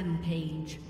Rampage.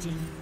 金。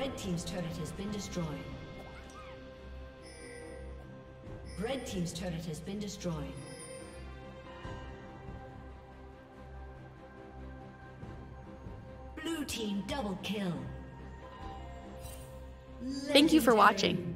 Red Team's turret has been destroyed. Red Team's turret has been destroyed. Blue Team double kill. Thank you for watching.